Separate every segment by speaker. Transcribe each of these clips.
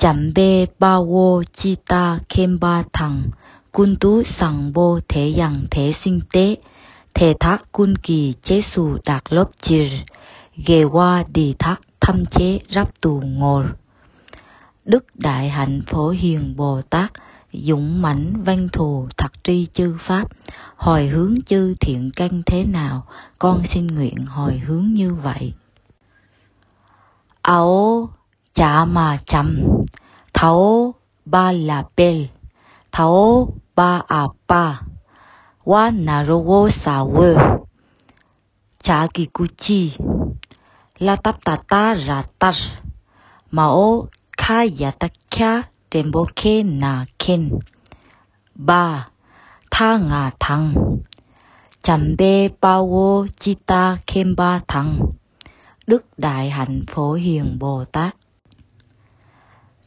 Speaker 1: chạm bê ba vô chi ta khem ba thằng quân tú sẵn bô thể dằng thể sinh tế thể thác quân kỳ chế xù đạt lớp chìr ghề qua đi thác thăm chế rắp tù ngồi. Đức đại hạnh phổ hiền bồ tát, dũng mãnh văn thù thật tri chư pháp, hồi hướng chư thiện căn thế nào, con xin nguyện hồi hướng như vậy. Áo chả mà chăm thấu ba là bel. Thấu ba à ba wa narowo sa wo. Cha ki kuchi la tap ta ta ra tar o kha ya ta kya tembo ke na ken. Ba tha nga thang. Chầm bê bao vô chi ta khem ba thang. Đức đại hạnh phổ hiền bồ tát.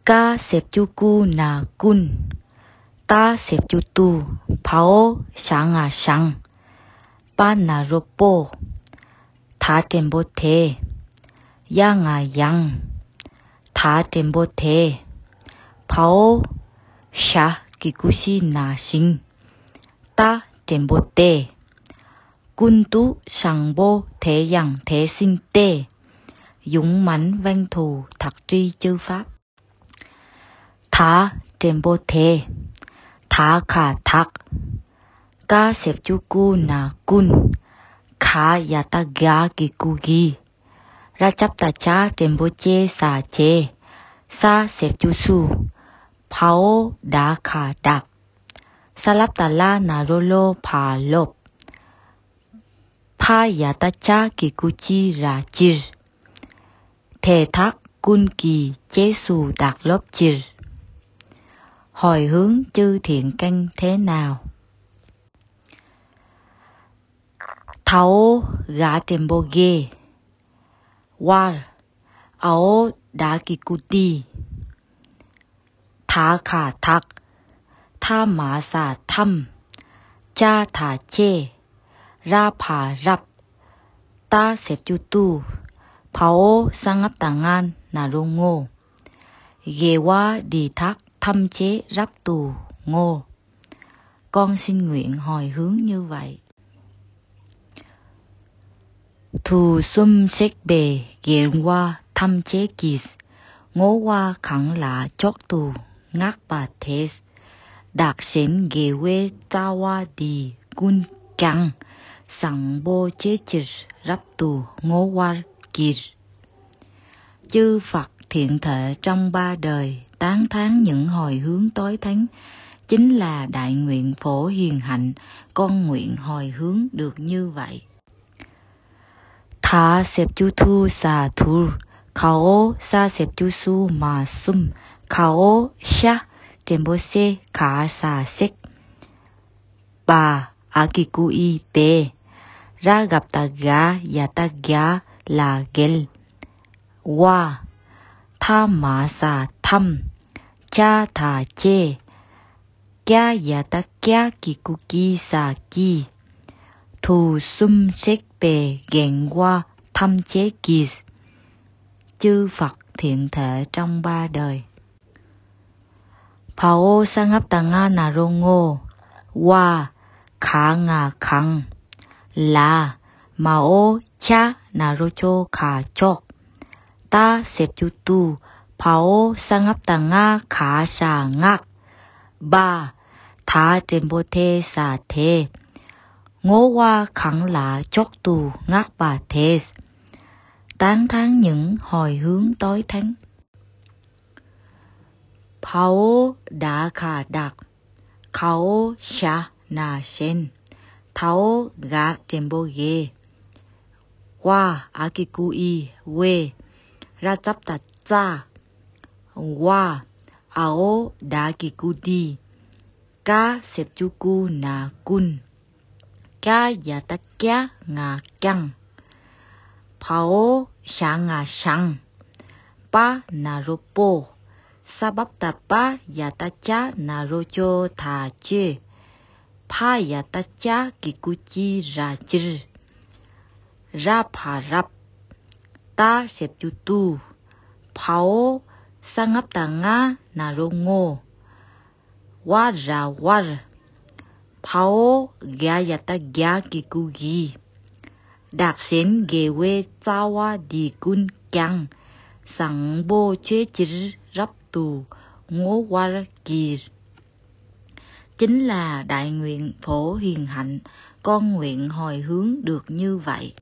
Speaker 1: Ka sep chu ku na kun. Ta sep chu tu phao sáng à sáng Pa na ro po Tha trên bố thế yang à yang, Tha trên bồ thê phao sha kikushi na sinh ta trên bố thế kun tu sang bố thế yang thế sinh tê dũng mãnh văn thù thật tri chư pháp thá trên bồ thê thá khả thắc ca xếp chú cu na cun khá ya ta gà kì cu ghi ra chấp ta cha trên bồ chê sa chê sa xếp chú su pháo đá khả đặc sa lắp ta la na rô lô phà lộp pha ya ta cha kì cu chi ra chir thề thác cun kì chế xù đạt lớp chir hồi hướng chư thiện căn thế nào? Thấu gã tiền bồ ghê. War áo đá kỳ cụ ti. Thả khả thắc tha mã xà thăm. Cha thả chê, ra phà rập. Ta xếp chú tu, pháo sang ngắp tàng an nà rô ngô. Ghê quá đi thác thâm chế rắp tù, ngô. Con xin nguyện hồi hướng như vậy. Thù xum xét bề, kiện qua thâm chế kỳ ngô qua khẳng lạ chót tù ngác bà thế đạt xến ghê quê ta qua đi, cun căng. Sẵn bô chế chir rắp tù ngô qua kỳ chư Phật thiện thệ trong ba đời, tán thán những hồi hướng tối thánh, chính là đại nguyện phổ hiền hạnh, con nguyện hồi hướng được như vậy. Thả sẹp chu thu xà thu, khao sa sẹp chu su mà sum, khao sha trên bố xe khả xà xích bà a kỳ cu y bê ra gặp ta gà và ta gà là gel. Wa tha ma sa tham. Cha tha che. Kya ya ta kya ki ku ki sa ki. Thù sum sek bề ghẹn qua thăm chế kỳ chư Phật thiện thể trong ba đời. Phao sang ngắp tà nga nà rô ngô. Wa khả ngà khăng. Là, mà ô cha nà rô chô khả chok Ta sẹp chú tu phao sang ngắp tà nga khá xà ngạc Ba thả trên bồ thê xà thê ngô qua khẳng lạ chót tù ngát bà thê tán thán những hồi hướng tối thánh pháo đã khả đặc khẩu xa nà sen. Tháo gà trên bồ ghê. Qua Akikui we ra chấp tà cha wa ao đã kỳ cu đi ca xếp chú cu na kun. Ca ya ta kia ngà căng pháo xa ngà sang pa na rô po sa bắp ta pa ya ta cha na rô cho thà chê pa ya ta cha kỳ cu chi ra chir. Ra phà rap ta xếp chú tu. Pháo sang ngắp tà ngã nà rô ngô wa ra war. Phao gya ta gya ki ku gi. Đạp xến ghê quê chawa đi cun kyang. Sang bô chế chữ rắp tù ngô war kỳ chính là đại nguyện phổ hiền hạnh, con nguyện hồi hướng được như vậy.